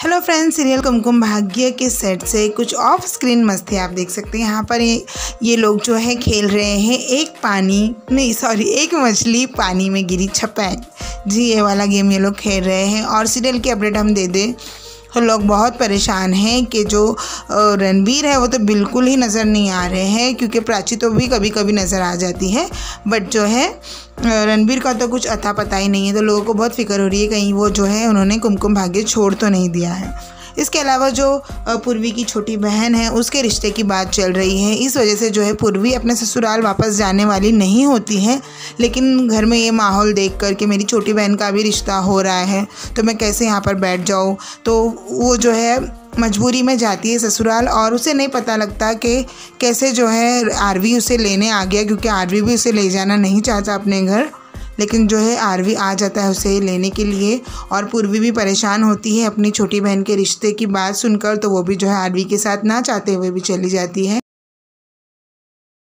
Hello friends serial Kumkum Bhagya के set से कुछ ऑफ़ स्क्रीन मस्ती आप देख सकते हैं। यहाँ पर ये ये लोग जो है, खेल रहे हैं एक पानी नहीं सॉरी एक मछली पानी में गिरी छपैक जी, ये वाला गेम ये लोग खेल रहे हैं। और सीरियल की अपडेट हम दे दें। लोग बहुत परेशान हैं कि जो रणबीर है वो तो बिल्कुल ही नज़र नहीं आ रहे हैं क्योंकि प्राची तो भी कभी कभी नज़र आ जाती है। बट जो है रणबीर का तो कुछ अता पता ही नहीं है तो लोगों को बहुत फ़िक्र हो रही है कहीं वो जो है उन्होंने कुमकुम भाग्य छोड़ तो नहीं दिया है। इसके अलावा जो पूर्वी की छोटी बहन है, उसके रिश्ते की बात चल रही है। इस वजह से जो है पूर्वी अपने ससुराल वापस जाने वाली नहीं होती है, लेकिन घर में ये माहौल देख कर के मेरी छोटी बहन का भी रिश्ता हो रहा है तो मैं कैसे यहाँ पर बैठ जाऊँ? तो वो जो है मजबूरी में जाती है ससुराल और उसे नहीं पता लगता कि कैसे जो है आरवी उसे लेने आ गया, क्योंकि आरवी भी उसे ले जाना नहीं चाहता अपने घर। लेकिन जो है, आरवी आ जाता है उसे लेने के लिए और पूर्वी भी परेशान होती है अपनी छोटी बहन के रिश्ते की बात सुनकर तो वो भी जो है, आरवी के साथ ना चाहते हुए भी चली जाती है।